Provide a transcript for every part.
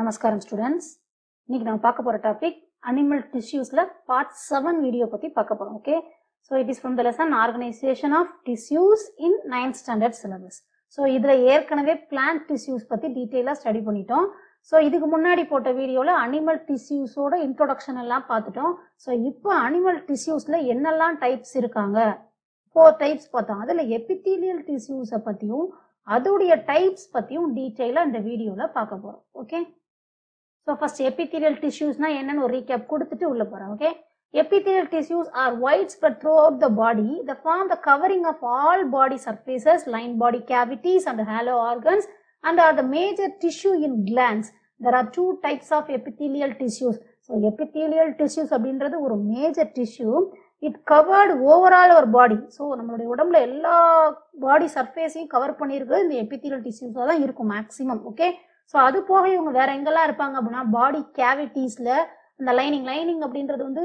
நமஸ்காரம் ஸ்டூடெண்ட்ஸ் இன்னைக்கு நம்ம பார்க்க போகிற டாபிக் அனிமல் டிஷ்யூஸில் பார்ட் செவன் வீடியோ பற்றி பார்க்க போகிறோம் okay so it is from the lesson organisation of tissues in ninth standard syllabus so இதில் ஏற்கனவே பிளான்ட் டிஷ்யூஸ் பற்றி டீட்டெயிலாக ஸ்டடி பண்ணிட்டோம். ஸோ இதுக்கு முன்னாடி போட்ட வீடியோவில் அனிமல் டிஷ்யூஸோட இன்ட்ரொடக்ஷன் எல்லாம் பார்த்துட்டோம். ஸோ இப்போ அனிமல் டிஷ்யூஸில் என்னெல்லாம் டைப்ஸ் இருக்காங்க? ஃபோர் டைப்ஸ் பார்த்தோம். அதில் எபித்தீலியல் டிஷ்யூஸை பற்றியும் அதோடைய டைப்ஸ் பற்றியும் டீட்டெயிலாக இந்த வீடியோவில் பார்க்க போகிறோம் ஓகே ஸோ ஃபர்ஸ்ட் எபித்தீரியல் டிஷ்யூஸ்னா என்னன்னு ஒரு ரீகேப் கொடுத்துட்டு உள்ள போகிறேன் okay epithelial tissues are widespread throughout the body that form the covering of all body surfaces line body cavities and halo organs and are the major tissue in glands there are two types of epithelial tissues so epithelial tissues அப்படின்றது ஒரு major tissue it covered overall our body so நம்மளுடைய உடம்புல எல்லா பாடி சர்ஃபேஸையும் cover பண்ணியிருக்கிறது இந்த epithelial டிஷ்யூஸாக தான் இருக்கும் maximum okay so அது போக இவங்க வேற எங்கெல்லாம் இருப்பாங்க அப்படின்னா பாடி கேவிட்டிஸில் இந்த லைனிங் லைனிங் அப்படின்றது வந்து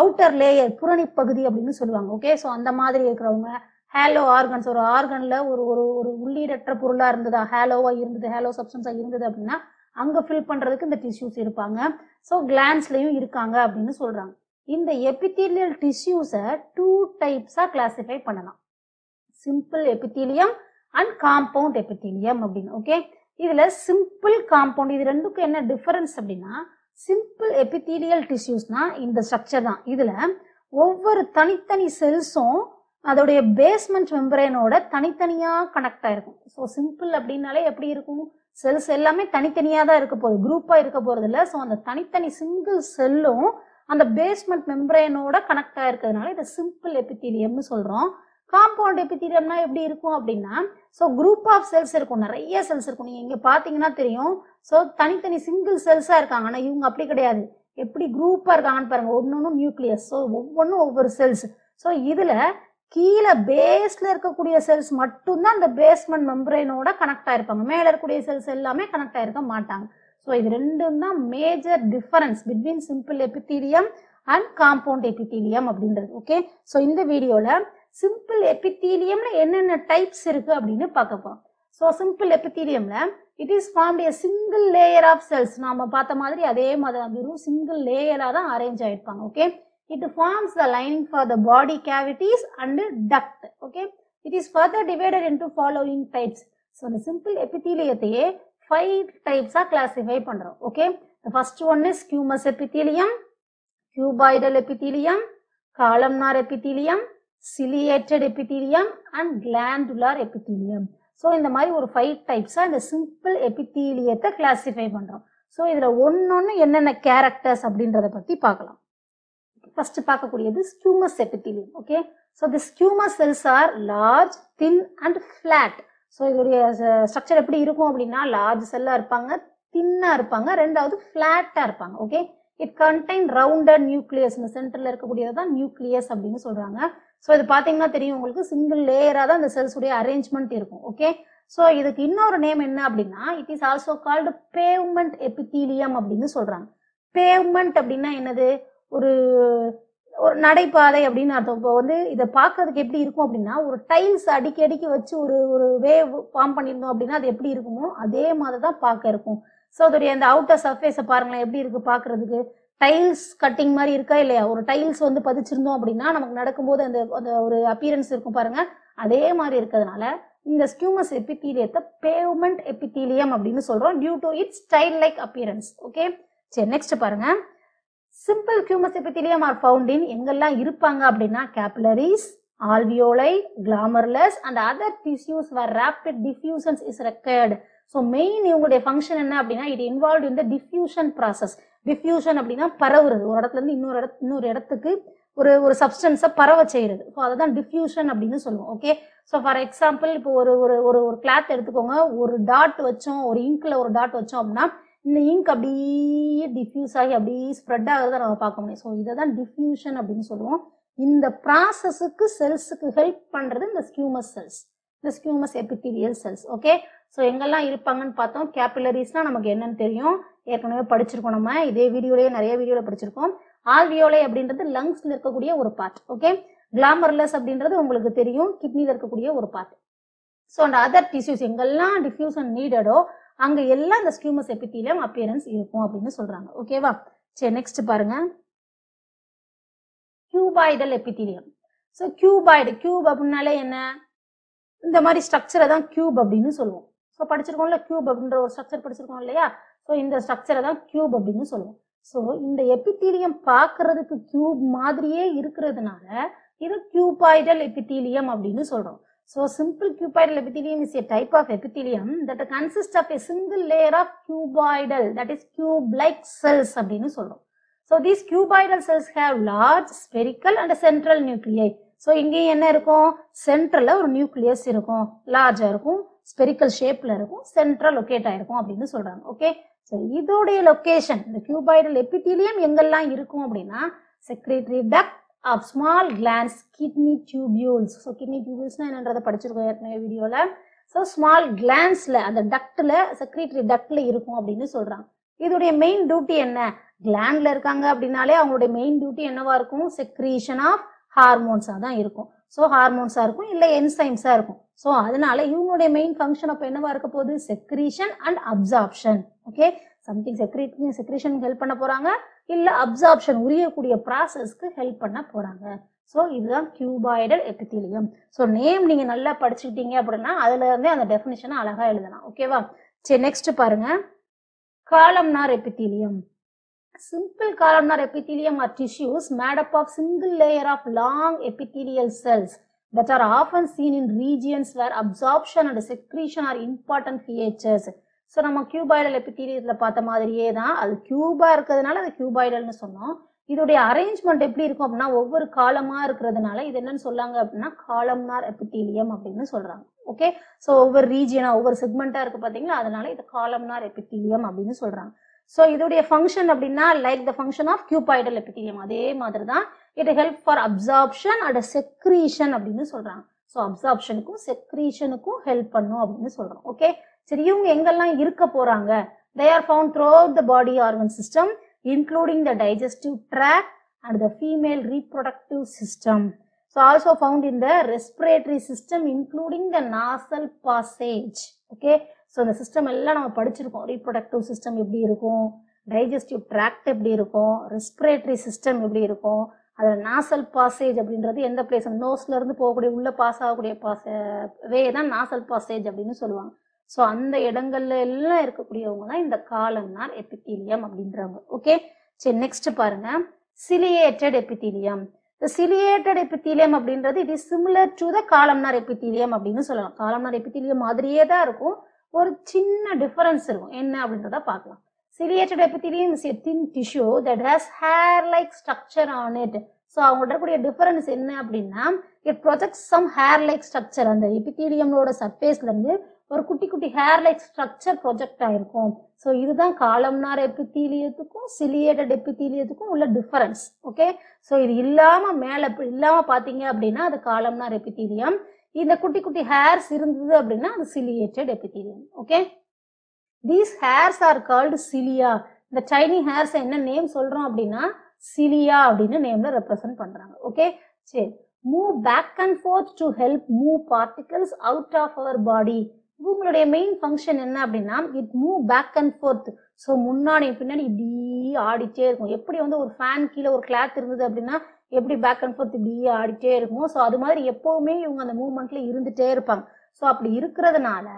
அவுட்டர் லேயர் புறணி பகுதி அப்படின்னு சொல்லுவாங்க. ஓகே ஸோ அந்த மாதிரி இருக்கிறவங்க ஹேலோ ஆர்கன்ஸ் ஒரு ஆர்கனில் ஒரு ஒரு ஒரு உள்ளீடற்ற பொருளாக இருந்ததா ஹேலோவாக இருந்தது ஹேலோ சப்ஸ்டன்ஸாக இருந்தது அப்படின்னா அங்கே ஃபில் பண்ணுறதுக்கு இந்த டிஷ்யூஸ் இருப்பாங்க. ஸோ கிளான்ஸ்லையும் இருக்காங்க அப்படின்னு சொல்கிறாங்க இந்த எபித்தீலியல் டிஷ்யூஸை டூ டைப்ஸாக கிளாஸிஃபை பண்ணலாம். Simple epithelium and compound epithelium அப்படின்னு. ஓகே இதில் சிம்பிள் காம்பவுண்ட் இது ரெண்டுக்கும் என்ன டிஃபரன்ஸ் அப்படின்னா சிம்பிள் எபித்தீலியல் டிஷ்யூஸ்னா இந்த ஸ்ட்ரக்சர் தான். இதில் ஒவ்வொரு தனித்தனி செல்ஸும் அதோடைய பேஸ்மெண்ட் மெம்பரேனோட தனித்தனியாக கனெக்ட் ஆயிருக்கும். ஸோ சிம்பிள் அப்படின்னாலே எப்படி இருக்கும்? செல்ஸ் எல்லாமே தனித்தனியாக தான் இருக்க போகுது குரூப்பாக இருக்க போகிறது இல்லை. ஸோ அந்த தனித்தனி சிங்கிள் செல்லும் அந்த பேஸ்மெண்ட் மெம்பரேனோட கனெக்ட் ஆயிருக்கிறதுனால இதை சிம்பிள் எபித்தீலியம்னு சொல்கிறோம் காம்பவுண்ட் எபித்தீலியம்னா எப்படி இருக்கும் அப்படின்னா ஸோ குரூப் ஆஃப் செல்ஸ் இருக்கும். நிறைய செல்ஸ் இருக்கும். நீங்கள் இங்கே பார்த்தீங்கன்னா தெரியும். ஸோ தனித்தனி சிங்கிள் செல்ஸாக இருக்காங்க. ஆனால் இவங்க அப்படி கிடையாது. எப்படி குரூப்பாக இருக்காங்கன்னு பாருங்க. ஒன்று ஒன்றும் நியூக்ளியஸ் ஸோ ஒவ்வொன்றும் ஒவ்வொரு செல்ஸ் ஸோ இதில் கீழே பேஸ்ல இருக்கக்கூடிய செல்ஸ் மட்டும்தான் அந்த பேஸ்மெண்ட் மெம்பரைனோட கனெக்ட் ஆயிருப்பாங்க. மேலே இருக்கக்கூடிய செல்ஸ் எல்லாமே கனெக்ட் ஆயிருக்க மாட்டாங்க. ஸோ இது ரெண்டும் தான் major difference between simple epithelium and compound epithelium அப்படின்றது. ஓகே ஸோ இந்த வீடியோவில் சிம்பிள் எபித்தீலியம்ல என்னென்ன டைப்ஸ் இருக்கு அப்படின்னு பார்க்க போறோம் so simple எபித்தீலியம்ல it is formed a single layer of cells நாம பார்த்த மாதிரி அதே மாதிரி வெறும் சிங்கிள் லேயரா தான் arrange ஆயிருப்பாங்க okay it forms the lining for the body cavities and duct okay it is further divided into following types so அந்த simple எபித்தீலியத்தையே ஃபைவ் டைப்ஸாக கிளாஸிஃபை பண்ணுறோம் okay first one is squamous epithelium cuboidal epithelium columnar epithelium ciliated epithelium and glandular epithelium so இந்த மாதிரி ஒரு five டைப்ஸாக இந்த simple எபித்தீலியத்தை கிளாஸிஃபை பண்ணுறோம் ஸோ இதில் ஒன்று என்னென்ன கேரக்டர்ஸ் அப்படின்றத பற்றி பார்க்கலாம். ஃபர்ஸ்ட் பார்க்கக்கூடியது squamous epithelium okay so the squamous cells are large thin and flat so இதோடைய ஸ்ட்ரக்சர் எப்படி இருக்கும் அப்படின்னா லார்ஜ் செல்லாக இருப்பாங்க தின்னாக இருப்பாங்க ரெண்டாவது ஃப்ளாட்டாக இருப்பாங்க okay it contain rounded nucleus இந்த சென்டரில் இருக்கக்கூடியது தான் நியூக்ளியஸ் அப்படின்னு சொல்கிறாங்க ஸோ இது பார்த்தீங்கன்னா தெரியும் உங்களுக்கு. சிங்கிள் லேயராக தான் அந்த செல்ஸுடைய அரேஞ்ச்மெண்ட் இருக்கும். ஓகே ஸோ இதுக்கு இன்னொரு நேம் என்ன அப்படின்னா it is also called pavement epithelium அப்படின்னு சொல்கிறாங்க பேவ்மெண்ட் அப்படின்னா என்னது? ஒரு ஒரு நடைபாதை அப்படின்னு அர்த்தம். இப்போ வந்து இதை பார்க்கறதுக்கு எப்படி இருக்கும் அப்படின்னா ஒரு டைல்ஸ் அடிக்கி அடிக்கி வச்சு ஒரு ஒரு வேவ் ஃபார்ம் பண்ணியிருந்தோம் அப்படின்னா அது எப்படி இருக்குமோ அதே மாதிரி தான் பார்க்க இருக்கும். ஸோ அதோடைய அந்த அவுட்டர் சர்ஃபேஸை பாருங்களேன் எப்படி இருக்குது பார்க்கறதுக்கு? டைல்ஸ் கட்டிங் மாதிரி இருக்கா இல்லையா? ஒரு டைல்ஸ் வந்து பதிச்சிருந்தோம் அப்படின்னா நமக்கு நடக்கும்போது அந்த அந்த ஒரு அப்பியரன்ஸ் இருக்கும் பாருங்க. அதே மாதிரி இருக்கிறதுனால இந்த ஸ்கியூமஸ் எபித்தீலியத்தை பேவ்மெண்ட் எபித்தீலியம் அப்படின்னு சொல்றோம். Due to its style like appearance okay சரி நெக்ஸ்ட் பாருங்க. Simple squamous epithelium are found in எங்கெல்லாம் இருப்பாங்க அப்படின்னா capillaries alveoli glomerulus and other tissues where rapid diffusions is required so main இவங்களுடைய ஃபங்க்ஷன் என்ன அப்படின்னா இட் இன்வால்வ் இந்த டிஃப்யூஷன் ப்ராசஸ் டிஃப்யூஷன் அப்படின்னா பரவுறது. ஒரு இடத்துல இருந்து இன்னொரு இடத்து இன்னொரு இடத்துக்கு ஒரு ஒரு சப்ஸ்டன்ஸை பரவ செய்யறது. ஸோ அதை தான் டிஃப்யூஷன் அப்படின்னு சொல்லுவோம். ஓகே ஸோ ஃபார் எக்ஸாம்பிள் இப்போ ஒரு ஒரு ஒரு ஒரு கிளாத் எடுத்துக்கோங்க. ஒரு டாட் வச்சோம் ஒரு இங்க்ல ஒரு டாட் வச்சோம் அப்படின்னா இந்த இங்க் அப்படியே டிஃப்யூஸ் ஆகி அப்படியே ஸ்ப்ரெட் ஆகிறத நம்ம பார்க்க முடியும். ஸோ இதை தான் டிஃப்யூஷன் அப்படின்னு சொல்லுவோம். இந்த ப்ராசஸுக்கு செல்ஸுக்கு ஹெல்ப் பண்ணுறது இந்த ஸ்கியூமஸ் செல்ஸ் இந்த squamous epithelial cells okay so எங்கெல்லாம் இருப்பாங்கன்னு பார்த்தோம். கேபிலரிஸ்னால் நமக்கு என்னன்னு தெரியும். ஏற்கனவே படிச்சிருக்கோம் நம்ம. இதே வீடியோலயே நிறைய வீடியோவில் படிச்சிருக்கோம். ஆல்வியோலை அப்படின்றது லங்ஸ்ல இருக்கக்கூடிய ஒரு பார்ட் ஓகே கிளாமர்லெஸ் அப்படின்றது உங்களுக்கு தெரியும். கிட்னியில் இருக்கக்கூடிய ஒரு பார்ட் ஸோ அந்த அதர் டிஷ்யூஸ் எங்கெல்லாம் டிஃப்யூசன் நீடடோ அங்க எல்லாம் இந்த ஸ்கியூமஸ் எபித்தீலியம் அப்பியரன்ஸ் இருக்கும் அப்படின்னு சொல்றாங்க ஓகேவா சரி நெக்ஸ்ட் பாருங்க. Cuboidal epithelium so cuboid cube அப்படின்னாலே என்ன? இந்த மாதிரி ஸ்ட்ரக்சரை தான் கியூப் அப்படின்னு சொல்லுவோம். ஸோ படிச்சிருக்கோம்ல கியூப் அப்படின்ற ஒரு ஸ்ட்ரக்சர் படிச்சிருக்கோம் இல்லையா? ஸோ இந்த ஸ்ட்ரக்சரை தான் கியூப் அப்படின்னு சொல்லுவோம். ஸோ இந்த எபித்தீலியம் பார்க்கறதுக்கு கியூப் மாதிரியே இருக்கிறதுனால இது கியூபாய்டல் எபித்தீலியம் அப்படின்னு சொல்றோம். So simple cuboidal epithelium is a type of epithelium that consist of a single layer of cuboidal that is cube like cells அப்படின்னு சொல்றோம். So these cuboidal cells have large spherical and central nuclei so இங்கேயும் என்ன இருக்கும்? சென்ட்ரல்ல ஒரு nucleus இருக்கும். லார்ஜாக இருக்கும். Spherical ஷேப்ல இருக்கும். சென்ட்ரல் லொக்கேட் ஆயிருக்கும் அப்படின்னு சொல்றாங்க. ஓகே சரி இதோடைய லொக்கேஷன் இந்த கியூபாய்டல் எபித்திலியம் எங்கெல்லாம் இருக்கும் அப்படின்னா secretory duct of small glands kidney tubules so kidney டியூபியூல்ஸ்னா என்னன்றதை படிச்சிருக்கோம் ஏற்கனவே வீடியோவில் ஸோ ஸ்மால் கிளான்ஸ்ல அந்த டக்ட்ல செக்ரேட்டரி டக்ட்ல இருக்கும் அப்படின்னு சொல்றாங்க. இதோடைய மெயின் டியூட்டி என்ன? கிளாண்ட்ல இருக்காங்க அப்படின்னாலே அவங்களுடைய மெயின் டியூட்டி என்னவா இருக்கும்? செக்ரீஷன் ஆஃப் ஹார்மோன்ஸாக தான் இருக்கும். ஸோ ஹார்மோன்ஸாக இருக்கும் இல்லை என்சைம்ஸாக இருக்கும். ஸோ அதனால இவங்களுடைய மெயின் ஃபங்க்ஷன் அப்போ என்னவா இருக்க போகுது? Secretion and absorption okay something செக்ரீ secretion help பண்ண போறாங்க. இல்ல அப்சார்ப்ஷன் உரியக்கூடிய ப்ராசஸ்க்கு ஹெல்ப் பண்ண போறாங்க. ஸோ இதுதான் கியூபாய்டல் எபித்தீலியம் ஸோ நேம் நீங்க நல்லா படிச்சுக்கிட்டீங்க அப்படின்னா அதுல இருந்தே அந்த டெஃபினிஷனை அழகா எழுதலாம். ஓகேவா சரி நெக்ஸ்ட் பாருங்க. Columnar epithelium simple columnar epithelium are tissues made up of single layer of long epithelial cells that are often seen in regions where absorption and secretion are important features. So நம்ம cuboidal எபித்தீலியத்தில் பார்த்த மாதிரியே தான். அது Cuba இருக்கிறதுனால அது கியூபாய்டல்னு சொன்னோம். இதோடைய அரேஞ்ச்மெண்ட் எப்படி இருக்கும் அப்படின்னா ஒவ்வொரு காலமாக இருக்கிறதுனால இது என்னன்னு சொல்லாங்க அப்படின்னா காலம்னார் எபித்தீலியம் அப்படின்னு சொல்கிறாங்க ஓகே ஸோ ஒவ்வொரு ரீஜியனாக ஒவ்வொரு செக்மெண்ட்டாக இருக்குது பார்த்தீங்களா? அதனால இது காலம்னார் எபித்தீலியம் அப்படின்னு சொல்கிறாங்க ஸோ இதோடைய ஃபங்க்ஷன் அப்படின்னா like the function of cuboidal epithelium அதே மாதிரி தான் it help for absorption and secretion அப்படின்னு சொல்றாங்க. ஸோ அப்சார்ப்ஷனுக்கும் செக்ரீஷனுக்கும் ஹெல்ப் பண்ணும் அப்படின்னு சொல்றோம். ஓகே சரி இவங்க எங்கெல்லாம் இருக்க போறாங்க? They are found throughout the body organ system including the digestive tract and the female reproductive system so also found in the respiratory system including the nasal passage okay so இந்த system எல்லாம் நம்ம படிச்சிருக்கோம். Reproductive system எப்படி இருக்கும்? Digestive tract எப்படி இருக்கும்? Respiratory system எப்படி இருக்கும்? அதில் நாசல் பாசேஜ் அப்படின்றது எந்த பிளேஸ் நோஸ்லேருந்து போகக்கூடிய உள்ளே பாஸ் ஆகக்கூடிய பாச வே தான் நாசல் பாசேஜ் அப்படின்னு சொல்லுவாங்க. ஸோ அந்த இடங்கள்ல எல்லாம் இருக்கக்கூடியவங்க தான் இந்த காலம்னார் எபித்தீலியம் அப்படின்றவங்க. ஓகே சரி நெக்ஸ்ட் பாருங்க. சிலியேட்டட் எபித்தீலியம் இந்த சிலியேட்டட் எபித்தீலியம் அப்படின்றது it is similar to the columnar epithelium அப்படின்னு சொல்லலாம். காலம்னார் எபித்தீலியம் மாதிரியே தான் இருக்கும். ஒரு சின்ன டிஃபரன்ஸ் இருக்கும். என்ன அப்படின்றத பார்க்கலாம். Ciliated epithelium is a thin tissue that has hair like structure on it so அவங்கள்ட்ட கூடிய டிஃபரன்ஸ் என்ன அப்படின்னா it project some hair like structure அந்த எபித்தீலியமோட சர்ஃபேஸ்லேருந்து ஒரு குட்டி குட்டி ஹேர் லைக் ஸ்ட்ரக்சர் ப்ரொஜெக்ட் ஆயிருக்கும். ஸோ இதுதான் காலம்னார் எபித்தீலியத்துக்கும் சிலியேட்டட் எபித்தீலியத்துக்கும் உள்ள டிஃபரன்ஸ் ஓகே ஸோ இது இல்லாமல் மேலே இல்லாமல் பார்த்தீங்க அப்படின்னா அது காலம்னார் எபித்தீலியம் இந்த குட்டி குட்டி ஹேர்ஸ் இருந்தது அப்படின்னா அது ciliated epithelium okay these hairs are called cilia இந்த டைனி ஹேர்ஸ் என்ன நேம் சொல்றோம் அப்படின்னா சிலியா அப்படின்னு நேம்ல ரெப்ரசென்ட் பண்றாங்க. ஓகே சரி. Move back and forth to help move particles out of our body இவங்களுடைய மெயின் ஃபங்க்ஷன் என்ன அப்படின்னா it move back and forth so முன்னாடி பின்னாடி இப்படி ஆடிட்டே இருக்கும். எப்படி வந்து ஒரு ஃபேன் கீழே ஒரு கிளாத் இருந்தது அப்படின்னா எப்படி பேக் அண்ட் ஃபோர்த் இப்படி ஆடிட்டே இருக்கும் ஸோ அது மாதிரி எப்போவுமே இவங்க அந்த மூவ்மெண்ட்ல இருந்துட்டே இருப்பாங்க. ஸோ அப்படி இருக்கிறதுனால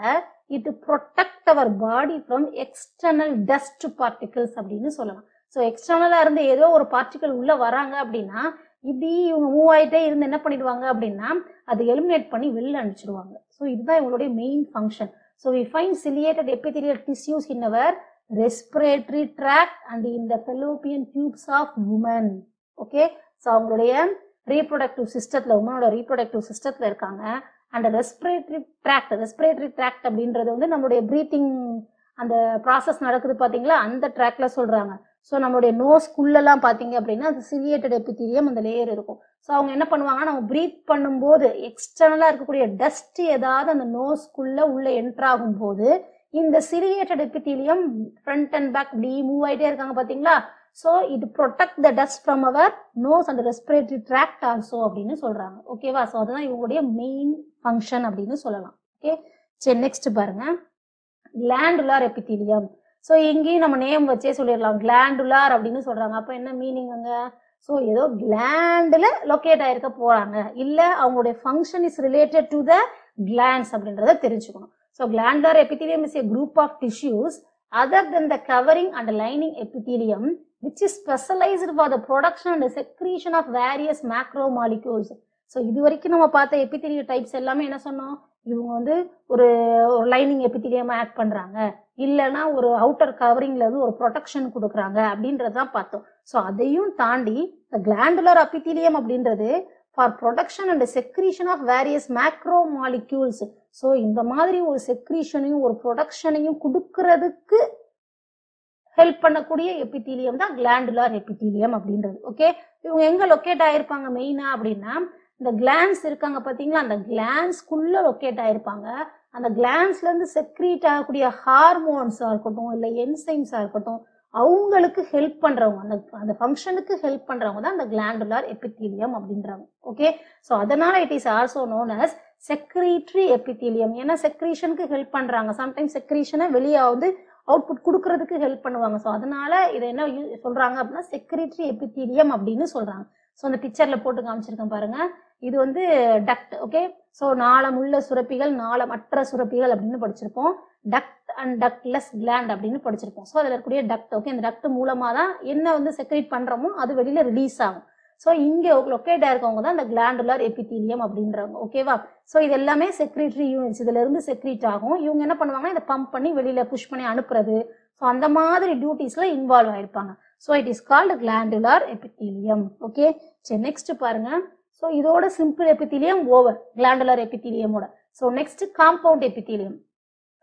it protect our body from external dust particles அப்படின்னு சொல்லலாம். ஸோ எக்ஸ்டர்னலாக இருந்து ஏதோ ஒரு பார்ட்டிகல் உள்ளே வராங்க அப்படின்னா இப்படி இவங்க மூவ் ஆயிட்டே இருந்து என்ன பண்ணிடுவாங்க அப்படின்னா அதை எலிமினேட் பண்ணி வெளில அனுப்பிச்சிடுவாங்க. ஸோ இதுதான் இவங்களுடைய main function so we find ciliated epithelial tissues in our respiratory tract and in the fallopian tubes of women okay so அவங்களுடைய ரீப்ரொடக்டிவ் சிஸ்டத்தில் உமனோட ரீப்ரொடக்டிவ் சிஸ்டத்தில் இருக்காங்க. அந்த ரெஸ்பிரேட்டரி ட்ராக்ட் ரெஸ்பிரேட்டரி ட்ராக்ட் அப்படின்றது வந்து நம்மளுடைய ப்ரீத்திங் அந்த ப்ராசஸ் நடக்குது பார்த்தீங்களா அந்த ட்ராக்ல சொல்றாங்க. ஸோ நம்மளுடைய நோஸ்குள்ளெல்லாம் பார்த்தீங்க அப்படின்னா அது சிவியேட்டட் எபித்தீரியம் அந்த லேயர் இருக்கும். ஸோ அவங்க என்ன பண்ணுவாங்கன்னா நம்ம ப்ரீத் பண்ணும்போது எக்ஸ்டர்னலாக இருக்கக்கூடிய டஸ்ட் ஏதாவது அந்த நோஸ்குள்ளே உள்ளே என்ட்ராகும் போது இந்த ciliated epithelium front and back இப்படி மூவ் ஆகிட்டே இருக்காங்க பார்த்தீங்களா ஸோ இது protect the dust from our nose and respiratory tract also அப்படின்னு சொல்றாங்க. ஓகேவா ஸோ அதுதான் இவங்களுடைய மெயின் ஃபங்க்ஷன் அப்படின்னு சொல்லலாம். ஓகே சரி நெக்ஸ்ட் பாருங்க. கிளாண்டுலார் எபித்தீலியம் ஸோ இங்கேயும் நம்ம நேம் வச்சே சொல்லிடலாம். கிளாண்டுலார் அப்படின்னு சொல்றாங்க. அப்போ என்ன மீனிங் அங்க? ஸோ ஏதோ கிளாண்டில் லொக்கேட் ஆயிருக்க போறாங்க. இல்லை அவங்களுடைய function is related to the glands அப்படின்றத தெரிஞ்சுக்கணும். So glandular epithelium is a group of tissues other than the covering and lining epithelium. Which is specialized for the production and secretion of various macromolecules. So இது வரைக்கும் நம்ம பார்த்த எபித்திரிய types எல்லாமே என்ன சொன்னோம்? இவங்க வந்து ஒரு ஒரு லைனிங் எபித்திரியமாக ஆக்ட் பண்ணுறாங்க இல்லைன்னா ஒரு அவுட்டர் கவரிங்ல வந்து ஒரு ப்ரொடெக்ஷன் கொடுக்குறாங்க அப்படின்றதான் பார்த்தோம். ஸோ அதையும் தாண்டி கிளாண்டுலர் அபித்தீலியம் அப்படின்றது for production and secretion of various macromolecules so இந்த மாதிரி ஒரு செக்ரீஷனையும் ஒரு ப்ரொடக்ஷனையும் கொடுக்கறதுக்கு ஹெல்ப் பண்ணக்கூடிய எபித்தீலியம் தான் கிளாண்டுலார் எபித்தீலியம் அப்படின்றது ஓகே இவங்க எங்க லொக்கேட் ஆயிருப்பாங்க மெயினா அப்படின்னா இந்த கிளான்ஸ் இருக்காங்க பாத்தீங்களா அந்த கிளான்ஸ்குள்ள லொக்கேட் ஆயிருப்பாங்க. அந்த கிளான்ஸ்ல இருந்து செக்ரீட் ஆகக்கூடிய ஹார்மோன்ஸா இருக்கட்டும் இல்ல என்சைம்ஸா இருக்கட்டும் அவங்களுக்கு ஹெல்ப் பண்றவங்க அந்த அந்த ஃபங்க்ஷனுக்கு ஹெல்ப் பண்றவங்க தான் அந்த கிளாண்டுலார் எபித்தீலியம் அப்படின்றாங்க ஓகே ஸோ அதனால it is also known as secretory epithelium ஏன்னா செக்ரீஷனுக்கு ஹெல்ப் பண்றாங்க. சம்டைம்ஸ் செக்ரீஷனை வெளியே வந்து அவுட்புட் கொடுக்கறதுக்கு ஹெல்ப் பண்ணுவாங்க. ஸோ அதனால இதை என்ன சொல்றாங்க அப்படின்னா செக்ரட்டரி எபித்தீரியம் அப்படின்னு சொல்றாங்க. ஸோ அந்த பிக்சர்ல போட்டு காமிச்சிருக்கேன் பாருங்க. இது வந்து டக்ட் ஓகே ஸோ நாளம் உள்ள சுரப்பிகள் நாளமற்ற சுரப்பிகள் அப்படின்னு படிச்சிருப்போம். டக்ட் அண்ட் டக்ட்லெஸ் கிளாண்ட் அப்படின்னு படிச்சிருப்போம். ஸோ அதில் இருக்கக்கூடிய டக்ட் ஓகே இந்த டக்ட் மூலமாக தான் என்ன வந்து செக்ரேட் பண்ணுறோமோ அது வெளியில் ரிலீஸ் ஆகும். ஸோ இங்கே லொக்கேட் ஆயிருக்கவங்க தான் இந்த கிளாண்டுலர் எபித்தீலியம் அப்படின்றாங்க ஓகேவா ஸோ இது எல்லாமே செக்ரட்டரி யூனிட்ஸ் இதுல இருந்து செக்ரிட் ஆகும். இவங்க என்ன பண்ணுவாங்கன்னா இதை பம்ப் பண்ணி வெளியில புஷ் பண்ணி அனுப்புறது. ஸோ அந்த மாதிரி டியூட்டிஸ்ல involve ஆயிருப்பாங்க. So it is called glandular epithelium okay சரி நெக்ஸ்ட் பாருங்க. ஸோ இதோட simple epithelium over glandular எபித்தீலியமோட so next compound epithelium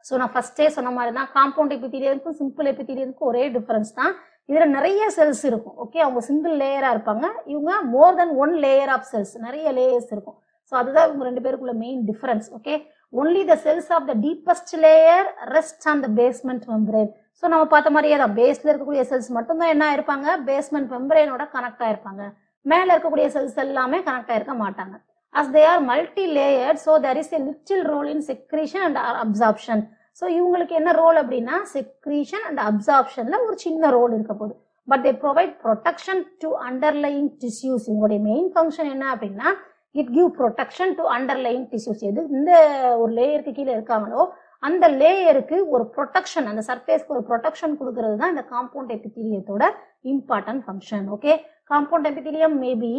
so நான் ஃபர்ஸ்டே சொன்ன மாதிரி தான் காம்பவுண்ட் எபித்தீலியருக்கும் சிம்பிள் எபித்தீலியருக்கும் ஒரே டிஃபரன்ஸ் தான். இதுல நிறைய செல்ஸ் இருக்கும். ஓகே அவங்க சிங்கிள் லேயரா இருப்பாங்க. இவங்க more than one layer of cells நிறைய லேயர்ஸ் இருக்கும். ஸோ அதுதான் இவங்க ரெண்டு பேருக்குள்ள main difference okay only the cells of the deepest layer rest on the basement membrane so நம்ம பார்த்த மாதிரியே தான். பேஸ்ல இருக்கக்கூடிய செல்ஸ் மட்டும்தான் என்ன ஆயிருப்பாங்க? Basement மெம்பரேனோட connect ஆயிருப்பாங்க. மேலே இருக்கக்கூடிய செல்ஸ் எல்லாமே கனெக்ட் ஆயிருக்க மாட்டாங்க. As they are multi layer so there is a little role in secretion and absorption so இவங்களுக்கு என்ன ரோல் அப்படின்னா செக்ரீஷன் அண்ட் அப்சார்ப்ஷன்ல ஒரு சின்ன ரோல் இருக்க போகுது. But they provide protection to underlying tissues இவங்களுடைய மெயின் ஃபங்க்ஷன் என்ன அப்படின்னா it give protection to underlying tissues எது இந்த ஒரு லேயருக்கு கீழே இருக்காங்களோ அந்த லேயருக்கு ஒரு ப்ரொடெக்ஷன் அந்த சர்ஃபேஸ்க்கு ஒரு ப்ரொடெக்ஷன் கொடுக்கறது தான் இந்த compound எபித்தீலியத்தோட important function okay compound epithelium maybe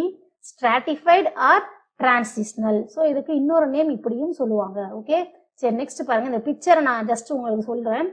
stratified or transitional so இதுக்கு இன்னொரு நேம் இப்படியும் சொல்லுவாங்க ஓகே சரி நெக்ஸ்ட் பாருங்க. இந்த பிக்சரை நான் ஜஸ்ட் உங்களுக்கு சொல்றேன்.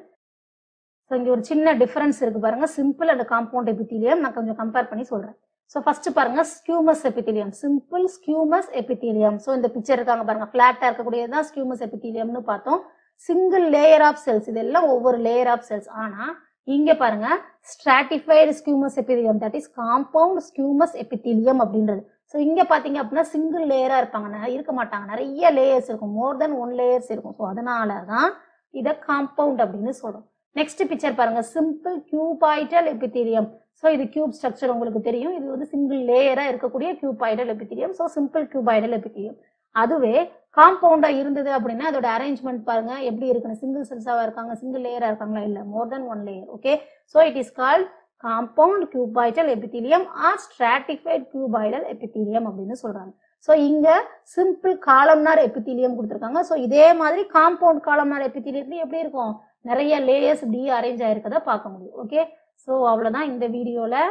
ஸோ இங்கே ஒரு சின்ன டிஃபரன்ஸ் இருக்கு பாருங்க. சிம்பிள் அண்ட் காம்பவுண்ட் எபித்தீலியம் நான் கொஞ்சம் கம்பேர் பண்ணி சொல்றேன். ஸோ ஃபர்ஸ்ட் பாருங்க. Squamous epithelium simple squamous epithelium so இந்த பிக்சர் இருக்காங்க பாருங்க. ஃபிளாட்டா இருக்கக்கூடியது தான் ஸ்கியூமஸ் எபித்தீலியம்னு பார்த்தோம். சிங்கிள் லேயர் ஆஃப் செல்ஸ் இதெல்லாம் ஒவ்வொரு லேயர் ஆஃப் செல்ஸ் ஆனா இங்க பாருங்க. Stratified squamous epithelium that is compound squamous epithelium அப்படின்றது. ஸோ இங்கே பார்த்தீங்க அப்படின்னா சிங்கிள் லேயராக இருப்பாங்க. இருக்க மாட்டாங்க. நிறைய லேயர்ஸ் இருக்கும். மோர் தென் ஒன் லேயர்ஸ் இருக்கும். ஸோ அதனால தான் இதை காம்பவுண்ட் அப்படின்னு சொல்கிறோம் நெக்ஸ்ட் பிக்சர் பாருங்க. சிம்பிள் கியூபாய்டல் எபித்தீரியம் ஸோ இது கியூப் ஸ்ட்ரக்சர் உங்களுக்கு தெரியும். இது வந்து சிங்கிள் லேயராக இருக்கக்கூடிய cuboidal epithelium so simple cuboidal epithelium அதுவே காம்பவுண்டா இருந்தது அப்படின்னா அதோட அரேஞ்ச்மெண்ட் பாருங்க. எப்படி இருக்குன்னு? சிங்கிள் செல்ஸாவா இருக்காங்க சிங்கிள் லேயரா இருக்காங்களா? இல்ல. More than one layer okay so it is called compound cuboidal epithelium or stratified cuboidal epithelium அப்படின்னு சொல்றாங்க. ஸோ இங்க சிம்பிள் காலம்னார் எபித்தீலியம் கொடுத்துருக்காங்க. ஸோ இதே மாதிரி காம்பவுண்ட் காலம்னார் எபித்தீலியத்துலயும் எப்படி இருக்கும்? நிறைய லேயர்ஸ் டி அரேஞ்ச் ஆயிருக்கதை பார்க்க முடியும். ஓகே ஸோ அவ்வளோதான் இந்த வீடியோவில்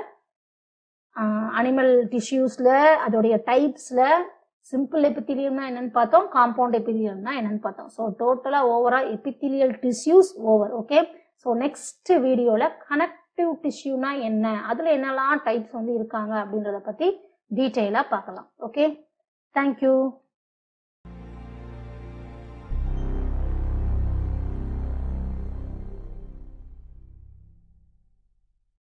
அனிமல் டிஷ்யூஸில் அதோடைய டைப்ஸில் சிம்பிள் எபித்திலியம்னா என்னன்னு பார்த்தோம் காம்பவுண்ட் எபித்திலியம்னா என்னன்னு பார்த்தோம். ஸோ டோட்டலாக overall epithelial tissues over okay so next connect connective டிஷ்யூனா என்ன? அதுல என்னெல்லாம் டைப்ஸ் வந்து இருக்காங்க அப்படின்றத பத்தி டீட்டெயிலா பார்க்கலாம். Okay thank you